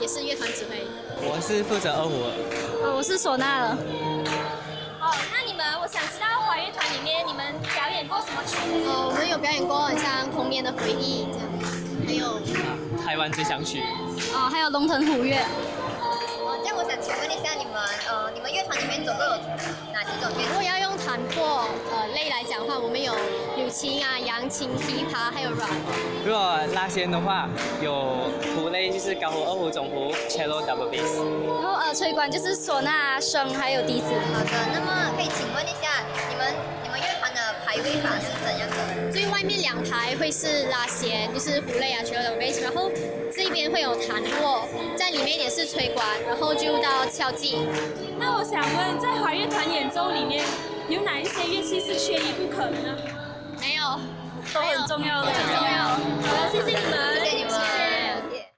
也是乐团指挥。我是负责二胡的。呃，我是唢呐的。哦，那你们，我想知道华乐团里面你们表演过什么曲子？呃，我们有表演过很像《童年的回忆》这样，还有台湾最想曲。哦，还有龙腾虎跃。哦，这样我想请问一下你们，呃，你们乐团里面总共有哪几种乐弹拨呃类来讲的话，我们有柳琴啊、扬琴、琵琶，还有软。如果拉弦的话，有胡类就是高胡、二胡、中胡、cello、double bass。然后呃，吹管就是唢呐、笙还有笛子。好的，那么可以请问一下你们你们乐团的排位法是怎样的？最外面两排会是拉弦，就是胡类啊、cello、double bass，然后这边会有弹拨，在里面也是吹管，然后就到敲击。那我想问，在华乐团演奏里面，有哪一些乐器是缺一不可的呢？没有，都很重要的，很重要。好，谢谢你们，谢谢你们，谢谢。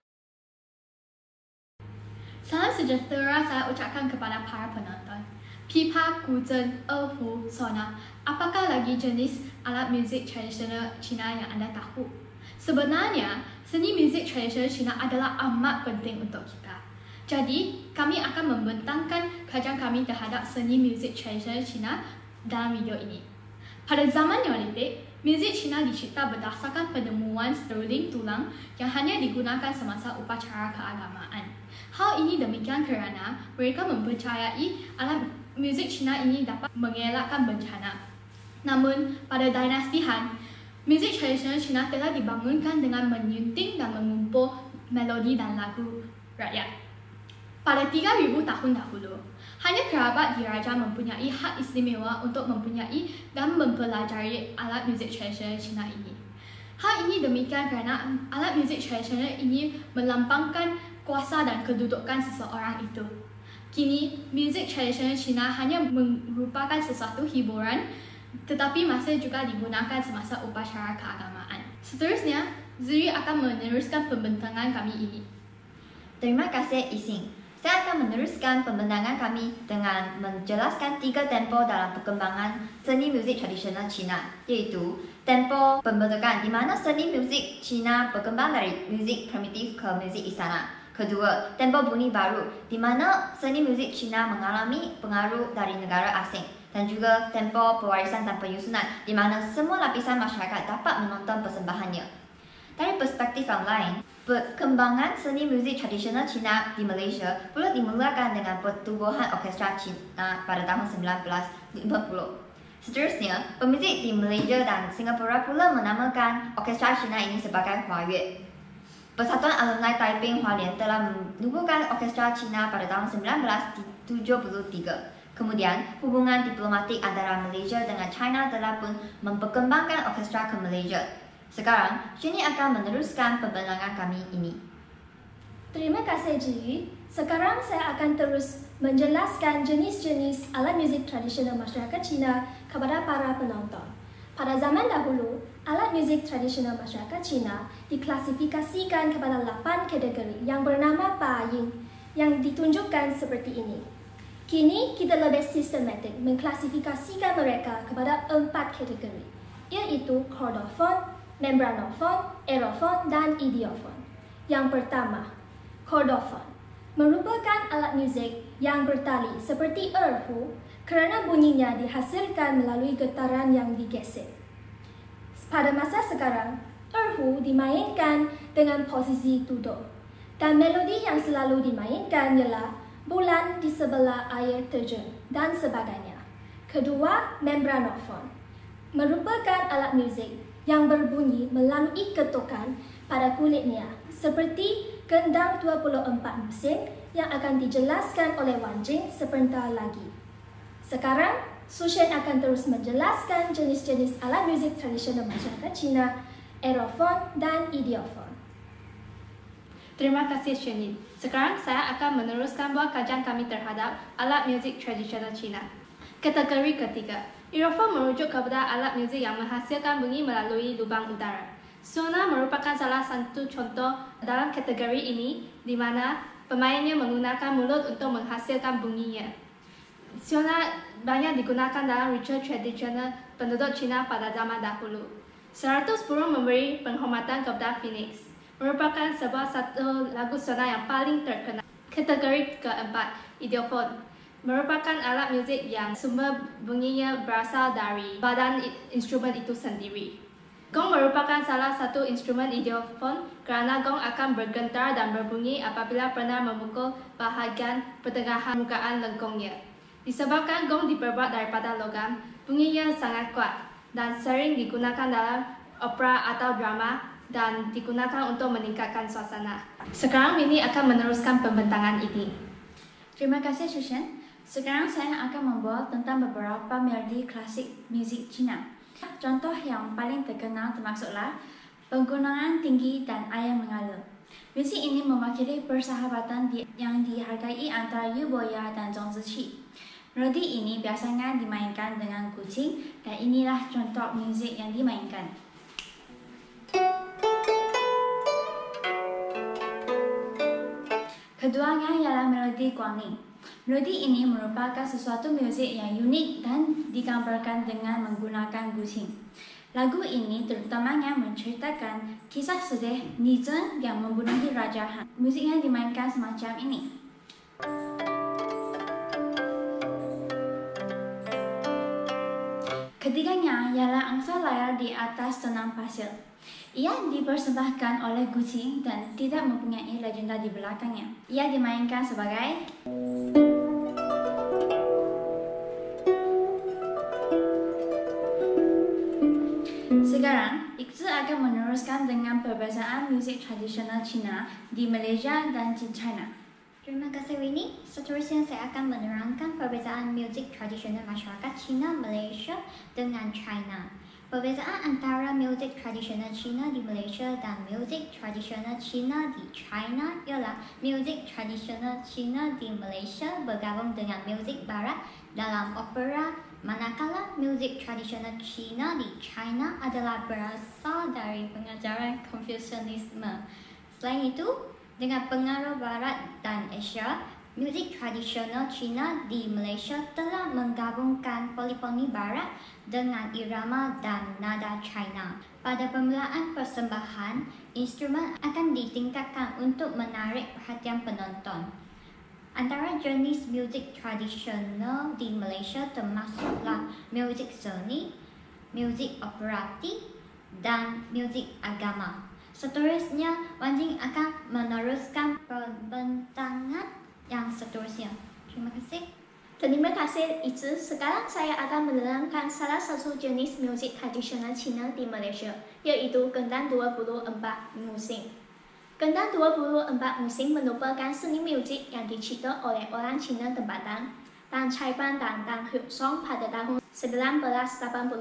Salam sejahtera saya ucapkan kepada para penonton. Pipa, kuzen, erhu, sona, apakah lagi jenis alat muzik tradisional Cina yang anda tahu? Sebenarnya, seni muzik tradisional Cina adalah amat penting untuk kita. Jadi, kami akan membentangkan kajian kami terhadap seni muzik tradisional Cina dalam video ini. Pada zaman Neolitik, muzik Cina dicipta berdasarkan penemuan seruling tulang yang hanya digunakan semasa upacara keagamaan. Hal ini demikian kerana mereka mempercayai alat muzik Cina ini dapat mengelakkan bencana. Namun, pada dinasti Han, muzik tradisional Cina telah dibangunkan dengan menyunting dan mengumpul melodi dan lagu rakyat. Pada 3000 tahun dahulu, hanya kerabat diraja mempunyai hak istimewa untuk mempunyai dan mempelajari alat muzik tradisional Cina ini. Hal ini demikian kerana alat muzik tradisional ini melambangkan kuasa dan kedudukan seseorang itu. Kini, muzik tradisional Cina hanya merupakan sesuatu hiburan tetapi masih juga digunakan semasa upacara keagamaan. Seterusnya, Zuri akan meneruskan pembentangan kami ini. Terima kasih Ising. Saya akan meneruskan pembentangan kami dengan menjelaskan tiga tempo dalam perkembangan seni muzik tradisional Cina, iaitu tempo pembentukan di mana seni muzik Cina berkembang dari muzik primitif ke muzik istana. Kedua, tempo bunyi baru di mana seni muzik Cina mengalami pengaruh dari negara asing. Dan juga tempo pewarisan dan penyusunan di mana semua lapisan masyarakat dapat menonton persembahannya. Dari perspektif yang lain, perkembangan seni muzik tradisional Cina di Malaysia perlu dimulakan dengan pertubuhan orkestra Cina pada tahun 1950. Seterusnya, pemuzik di Malaysia dan Singapura pula menamakan orkestra Cina ini sebagai Huayue. Persatuan Alumni Taiping Hualien telah menubuhkan orkestra Cina pada tahun 1973. Kemudian, hubungan diplomatik antara Malaysia dengan China telah pun memperkembangkan orkestra ke Malaysia. Sekarang, Jenny akan meneruskan pembentangan kami ini. Terima kasih Ji. Sekarang saya akan terus menjelaskan jenis-jenis alat muzik tradisional masyarakat Cina kepada para penonton. Pada zaman dahulu, alat muzik tradisional masyarakat Cina diklasifikasikan kepada 8 kategori yang bernama Paying yang ditunjukkan seperti ini. Kini kita lebih sistematik mengklasifikasikan mereka kepada empat kategori, iaitu chordofon, membranofon, aerofon, dan idiofon. Yang pertama, chordofon merupakan alat muzik yang bertali seperti erhu kerana bunyinya dihasilkan melalui getaran yang digesek. Pada masa sekarang, erhu dimainkan dengan posisi duduk dan melodi yang selalu dimainkan ialah bulan di sebelah air terjun dan sebagainya. Kedua, membranofon merupakan alat muzik yang berbunyi melalui ketukan pada kulitnya seperti gendang 24 musim yang akan dijelaskan oleh Wan Jing sebentar lagi. Sekarang, Sushen akan terus menjelaskan jenis-jenis alat muzik tradisional masyarakat Cina, aerofon dan idiofon. Terima kasih Shenin. Sekarang saya akan meneruskan buah kajian kami terhadap alat muzik tradisional Cina. Kategori ketiga, Aerofon merujuk kepada alat muzik yang menghasilkan bunyi melalui lubang udara. Sona merupakan salah satu contoh dalam kategori ini di mana pemainnya menggunakan mulut untuk menghasilkan bunyinya. Sona banyak digunakan dalam ritual tradisional penduduk Cina pada zaman dahulu. Seratus burung memberi penghormatan kepada Phoenix. merupakan sebuah satu lagu sona yang paling terkenal. Kategori keempat, idiofon merupakan alat muzik yang sumber bunyinya berasal dari badan instrumen itu sendiri. Gong merupakan salah satu instrumen idiofon kerana gong akan bergetar dan berbunyi apabila pernah memukul bahagian pertengahan mukaan lengkungnya. Disebabkan gong diperbuat daripada logam, bunyinya sangat kuat dan sering digunakan dalam opera atau drama dan digunakan untuk meningkatkan suasana. Sekarang Winnie akan meneruskan pembentangan ini. Terima kasih Shushan. Sekarang saya akan membawa tentang beberapa melodi klasik muzik Cina. Contoh yang paling terkenal termasuklah penggunaan tinggi dan air mengalir. Muzik ini mewakili persahabatan yang dihargai antara Yu Boya dan Zhong Ziqi. Melodi ini biasanya dimainkan dengan kucing dan inilah contoh muzik yang dimainkan. Keduanya ialah melodi Guangning. Melodi ini merupakan sesuatu muzik yang unik dan digambarkan dengan menggunakan kucing. Lagu ini terutamanya menceritakan kisah sedih Ni Zhen yang membunuhi Raja Han. Musiknya dimainkan semacam ini. Ketiganya ialah angsa layar di atas tenang pasir. Ia dipersembahkan oleh kucing dan tidak mempunyai legenda di belakangnya. Ia dimainkan sebagai Sekarang, Ikzi akan meneruskan dengan perbezaan muzik tradisional Cina di Malaysia dan di China. Terima kasih Winnie. Seterusnya saya akan menerangkan perbezaan muzik tradisional masyarakat Cina, Malaysia dengan China. Perbezaan antara muzik tradisional Cina di Malaysia dan muzik tradisional Cina di China ialah muzik tradisional Cina di Malaysia bergabung dengan muzik barat dalam opera Manakala muzik tradisional Cina di China adalah berasal dari pengajaran Confucianisme. Selain itu, dengan pengaruh Barat dan Asia, muzik tradisional Cina di Malaysia telah menggabungkan polifoni Barat dengan irama dan nada China. Pada permulaan persembahan, instrumen akan ditingkatkan untuk menarik perhatian penonton. Antara jenis muzik tradisional di Malaysia termasuklah muzik seni, muzik operatik dan muzik agama. Seterusnya, Wan Jing akan meneruskan pembentangan yang seterusnya. Terima kasih. Terima kasih, Izu. Sekarang saya akan menerangkan salah satu jenis muzik tradisional Cina di Malaysia, iaitu gendang 24 musim. Gendang 24 musim merupakan seni muzik yang dicipta oleh orang Cina tempatan dan Caiban dan Dang Hyuk Song pada tahun 1988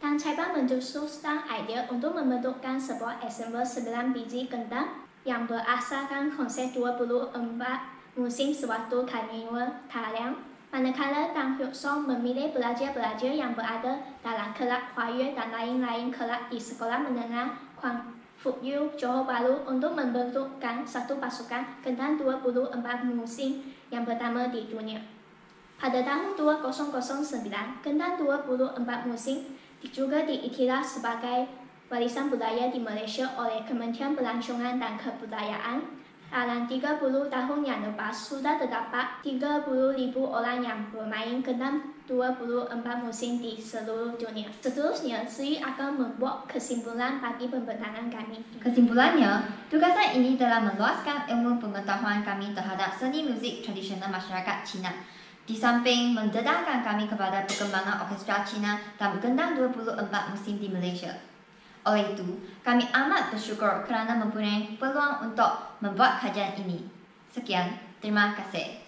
dan Caiban mencetuskan idea untuk membentukkan sebuah ensemble 9 biji gendang yang berasaskan konsep 24 musim sewaktu karnival talian. Manakala Dang Hyuk Song memilih pelajar-pelajar yang berada dalam kelab Huayue dan lain-lain kelab di sekolah menengah Kuang Fukyu Johor Bahru untuk membentukkan satu pasukan gendang 24 musim yang pertama di dunia. Pada tahun 2009, gendang 24 musim juga diiktiraf sebagai warisan budaya di Malaysia oleh Kementerian Pelancongan dan Kebudayaan dalam 30 tahun yang lepas, sudah terdapat 30 ribu orang yang bermain gendang 24 musim di seluruh dunia. Seterusnya, Sri akan membuat kesimpulan bagi pembentangan kami. Kesimpulannya, tugasan ini telah meluaskan ilmu pengetahuan kami terhadap seni muzik tradisional masyarakat Cina. Di samping mendedahkan kami kepada perkembangan orkestra Cina dan gendang 24 musim di Malaysia. Oleh itu, kami amat bersyukur kerana mempunyai peluang untuk membuat kajian ini. Sekian, terima kasih.